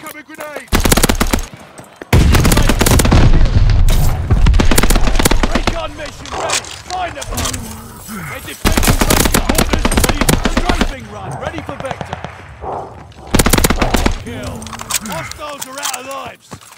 Incoming grenade! Recon mission ready! Find the bomb! They're defending Vector! Orders ready! for Strafing run! Ready for Vector! Kill! Hostiles are out of lives!